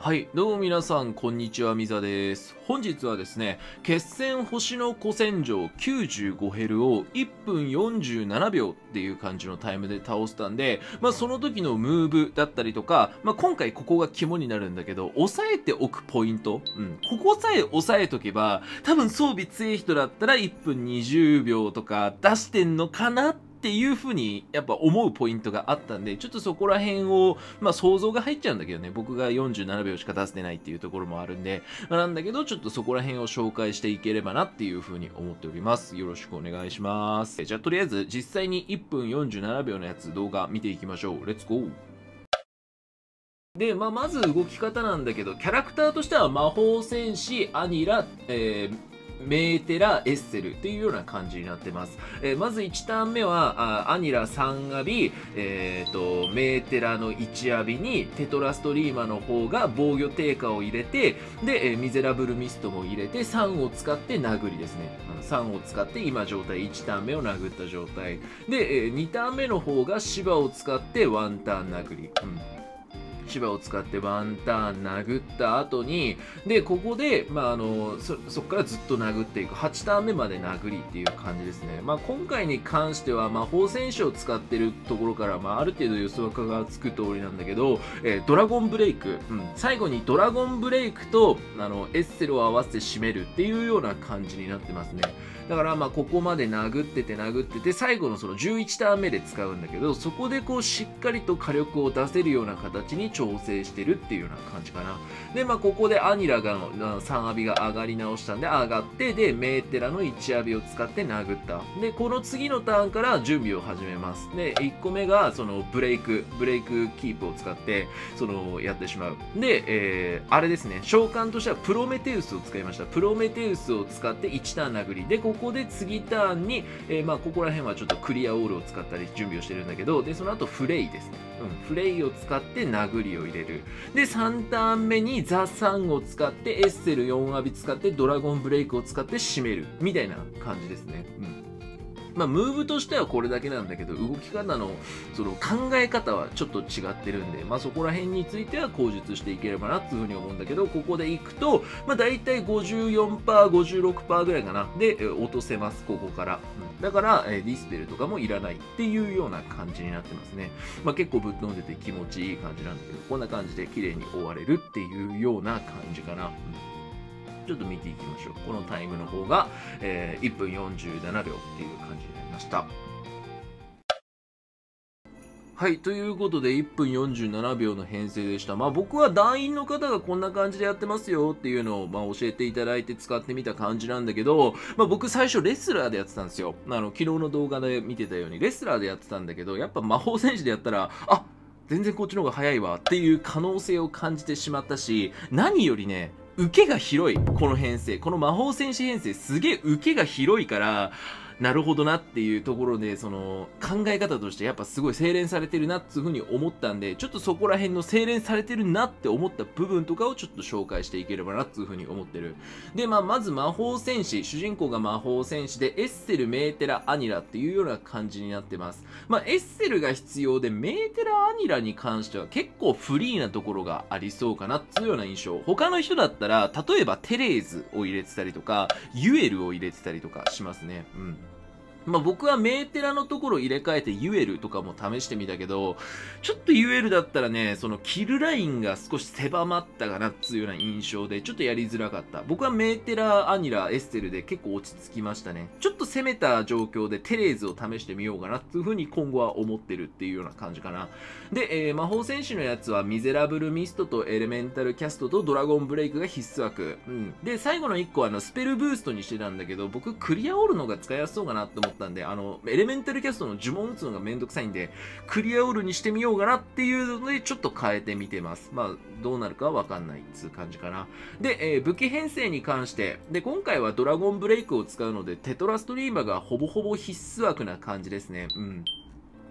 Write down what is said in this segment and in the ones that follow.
はい、どうも皆さん、こんにちは、みざです。本日はですね、決戦星の古戦場95ヘルを1分47秒っていう感じのタイムで倒したんで、まあその時のムーブだったりとか、まあ今回ここが肝になるんだけど、押さえておくポイント、うん、ここさえ押さえとけば、多分装備強い人だったら1分20秒とか出してんのかなってっていうふうにやっぱ思うポイントがあったんで、ちょっとそこら辺を、まあ想像が入っちゃうんだけどね、僕が47秒しか出せてないっていうところもあるんで、ま、なんだけど、ちょっとそこら辺を紹介していければなっていうふうに思っております。よろしくお願いします。じゃあとりあえず実際に1分47秒のやつ動画見ていきましょう。レッツゴーで、まあ、まず動き方なんだけど、キャラクターとしては魔法戦士、アニラ、えー、メーテラ、エッセルっていうような感じになってます。えー、まず1ターン目は、アニラ3アビ、えーと、メーテラの1アビにテトラストリーマの方が防御低下を入れて、で、えー、ミゼラブルミストも入れて3を使って殴りですね。3を使って今状態1ターン目を殴った状態。で、えー、2ターン目の方が芝を使って1ターン殴り。うん芝を使ってワンターン殴った後に、で、ここで、まあ、あの、そ、そこからずっと殴っていく。8ターン目まで殴りっていう感じですね。まあ、今回に関しては、魔法戦士を使ってるところから、まあ、ある程度予想がつく通りなんだけど、えー、ドラゴンブレイク。うん。最後にドラゴンブレイクと、あの、エッセルを合わせて締めるっていうような感じになってますね。だからまあここまで殴ってて殴ってて最後のその11ターン目で使うんだけどそこでこうしっかりと火力を出せるような形に調整してるっていうような感じかな。でまあここでアニラが3アビが上がり直したんで上がってでメーテラの1アビを使って殴った。でこの次のターンから準備を始めます。で1個目がそのブレイクブレイクキープを使ってそのやってしまう。で、えー、あれですね。召喚としてはプロメテウスを使いました。プロメテウスを使って1ターン殴り。でここで次ターンに、えー、まあここら辺はちょっとクリアオールを使ったり準備をしてるんだけど、で、その後フレイですね。うん、フレイを使って殴りを入れる。で、3ターン目にザ・サンを使って、エッセル4アビ使って、ドラゴンブレイクを使って締める。みたいな感じですね。うんまあ、ムーブとしてはこれだけなんだけど、動き方のその考え方はちょっと違ってるんで、まあ、そこら辺については口述していければなっていうふうに思うんだけど、ここでいくと、まあ、大体54%、56%ぐらいかな。で、落とせます、ここから。うん、だから、えディスペルとかもいらないっていうような感じになってますね。まあ、結構ぶっ飛んでて気持ちいい感じなんだけど、こんな感じで綺麗に終われるっていうような感じかな。うんちょっと見ていきましょう。このタイムの方が、えー、1分47秒っていう感じになりました。はい。ということで、1分47秒の編成でした。まあ僕は団員の方がこんな感じでやってますよっていうのを、まあ教えていただいて使ってみた感じなんだけど、まあ僕最初レスラーでやってたんですよ。あの、昨日の動画で見てたように、レスラーでやってたんだけど、やっぱ魔法戦士でやったら、あ全然こっちの方が早いわっていう可能性を感じてしまったし、何よりね、受けが広い。この編成。この魔法戦士編成すげえ受けが広いから、なるほどなっていうところで、その考え方としてやっぱすごい精錬されてるなっていうふうに思ったんで、ちょっとそこら辺の精錬されてるなって思った部分とかをちょっと紹介していければなっていうふうに思ってる。で、まあ、まず魔法戦士、主人公が魔法戦士で、エッセル、メーテラ、アニラっていうような感じになってます。まあ、エッセルが必要で、メーテラ、アニラに関しては結構フリーなところがありそうかなっていうような印象。他の人だったら、例えばテレーズを入れてたりとか、ユエルを入れてたりとかしますね。うん。まあ、僕はメーテラのところ入れ替えてユエルとかも試してみたけど、ちょっとユエルだったらね、そのキルラインが少し狭まったかなっていうような印象で、ちょっとやりづらかった。僕はメーテラ、アニラ、エステルで結構落ち着きましたね。ちょっと攻めた状況でテレーズを試してみようかなっていう風に今後は思ってるっていうような感じかな。で、えー、魔法戦士のやつはミゼラブルミストとエレメンタルキャストとドラゴンブレイクが必須枠。うん。で、最後の1個はあのスペルブーストにしてたんだけど、僕クリアオールのが使いやすそうかなって思ってったんで、あの、エレメンタルキャストの呪文打つのがめんどくさいんで、クリアオールにしてみようかなっていうので、ちょっと変えてみてます。まあ、どうなるかわかんないっつう感じかな。で、えー、武器編成に関して、で、今回はドラゴンブレイクを使うので、テトラストリーマーがほぼほぼ必須枠な感じですね。うん。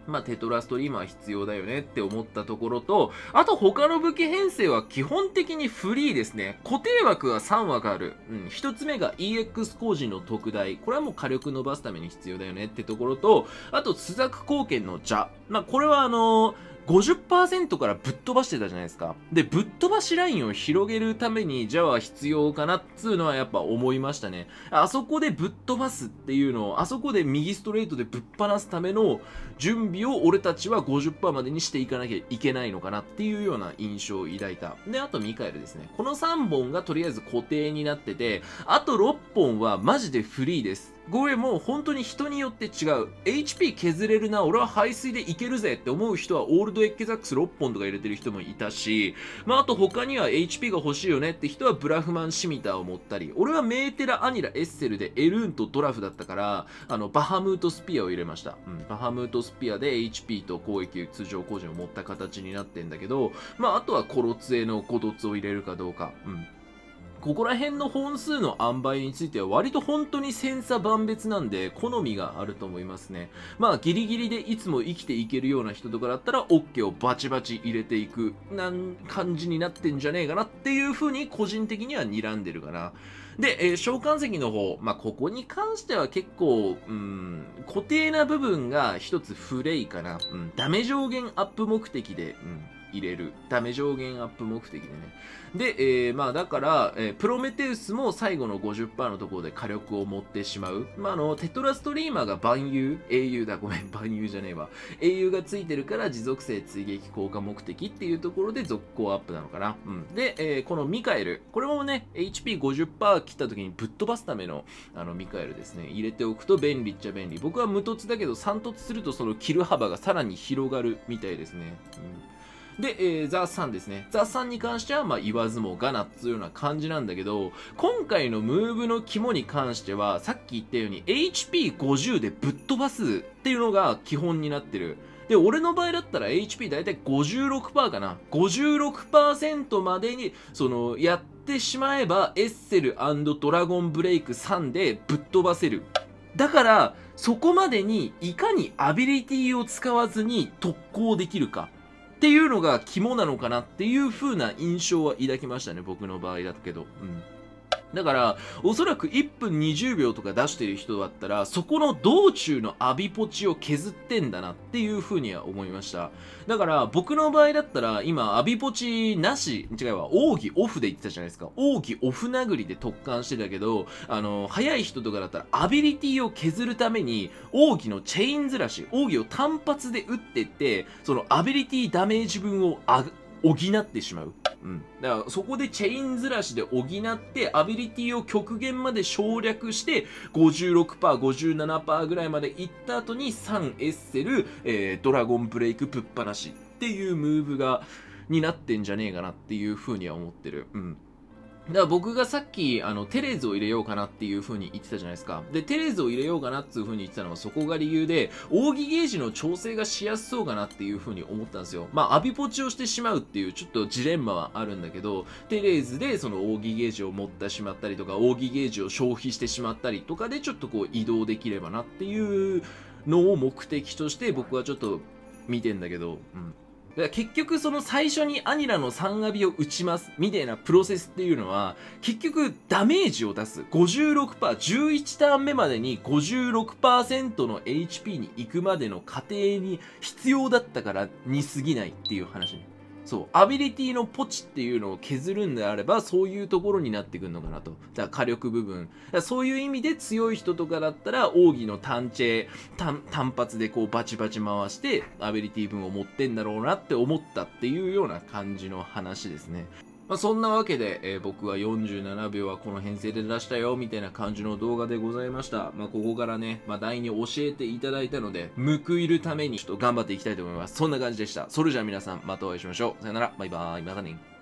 まあ、テトラストリーマー必要だよねって思ったところと、あと他の武器編成は基本的にフリーですね。固定枠は3枠ある。うん。一つ目が EX 工事の特大。これはもう火力伸ばすために必要だよねってところと、あと、スザク貢献の蛇。まあ、これはあのー50%からぶっ飛ばしてたじゃないですか。で、ぶっ飛ばしラインを広げるために、じゃあ必要かなっつうのはやっぱ思いましたね。あそこでぶっ飛ばすっていうのを、あそこで右ストレートでぶっ放すための準備を俺たちは50%までにしていかなきゃいけないのかなっていうような印象を抱いた。で、あとミカエルですね。この3本がとりあえず固定になってて、あと6本はマジでフリーです。これもう本当に人によって違う。HP 削れるな、俺は排水でいけるぜって思う人はオールドエッケザックス6本とか入れてる人もいたし、まああと他には HP が欲しいよねって人はブラフマンシミターを持ったり、俺はメーテラ、アニラ、エッセルでエルーンとドラフだったから、あの、バハムートスピアを入れました。うん、バハムートスピアで HP と攻撃通常個人を持った形になってんだけど、まああとはコロツエのコドツを入れるかどうか。うんここら辺の本数の塩梅については割と本当に千差万別なんで好みがあると思いますね。まあギリギリでいつも生きていけるような人とかだったら OK をバチバチ入れていくなん感じになってんじゃねえかなっていう風に個人的には睨んでるかな。で、えー、召喚石の方、まあ、ここに関しては結構、うん、固定な部分が一つフレイかな。うん、ダメ上限アップ目的で、うん入れる。ダメ上限アップ目的でね。で、えー、まあだから、えー、プロメテウスも最後の50%のところで火力を持ってしまう。まああの、テトラストリーマーが万有、英雄だ、ごめん、万有じゃねえわ。英雄がついてるから持続性追撃効果目的っていうところで続行アップなのかな。うん。で、えー、このミカエル。これもね、HP50% 切った時にぶっ飛ばすための、あの、ミカエルですね。入れておくと便利っちゃ便利。僕は無凸だけど3凸するとその切る幅がさらに広がるみたいですね。うんで、えー、ザ・3ですね。ザ・3に関しては、まあ、言わずもがなっつうような感じなんだけど、今回のムーブの肝に関しては、さっき言ったように HP50 でぶっ飛ばすっていうのが基本になってる。で、俺の場合だったら HP だいたい56%かな。56%までに、その、やってしまえば、エッセルドラゴンブレイク3でぶっ飛ばせる。だから、そこまでにいかにアビリティを使わずに特攻できるか。っていうのが肝なのかなっていう風な印象は抱きましたね、僕の場合だけど。うん。だから、おそらく1分20秒とか出してる人だったら、そこの道中のアビポチを削ってんだなっていう風には思いました。だから、僕の場合だったら、今、アビポチなし、違うわ、奥義オフで言ってたじゃないですか。奥義オフ殴りで特貫してたけど、あの、早い人とかだったら、アビリティを削るために、奥義のチェインずらし、奥義を単発で打ってって、そのアビリティダメージ分を補ってしまう。うん。だからそこでチェインずらしで補ってアビリティを極限まで省略して56%、57%ぐらいまでいった後に3エッセル、えー、ドラゴンブレイクぶっ放しっていうムーブがになってんじゃねえかなっていうふうには思ってる。うん。だから僕がさっき、あの、テレーズを入れようかなっていう風に言ってたじゃないですか。で、テレーズを入れようかなっていう風に言ってたのはそこが理由で、扇ゲージの調整がしやすそうかなっていう風に思ったんですよ。まあ、アビポチをしてしまうっていうちょっとジレンマはあるんだけど、テレーズでその扇ゲージを持ってしまったりとか、扇ゲージを消費してしまったりとかでちょっとこう移動できればなっていうのを目的として僕はちょっと見てんだけど、うん。結局その最初にアニラの3アビを打ちますみたいなプロセスっていうのは結局ダメージを出す 56%11 ターン目までに56%の HP に行くまでの過程に必要だったからに過ぎないっていう話ね。そう、アビリティのポチっていうのを削るんであれば、そういうところになってくるのかなと。だから火力部分。そういう意味で強い人とかだったら、奥義の単チェ、単単発でこうバチバチ回して、アビリティ分を持ってんだろうなって思ったっていうような感じの話ですね。まあ、そんなわけで、えー、僕は47秒はこの編成で出したよ、みたいな感じの動画でございました。まあ、ここからね、まあ、第2教えていただいたので、報いるためにちょっと頑張っていきたいと思います。そんな感じでした。それじゃあ皆さん、またお会いしましょう。さよなら、バイバーイ、またね。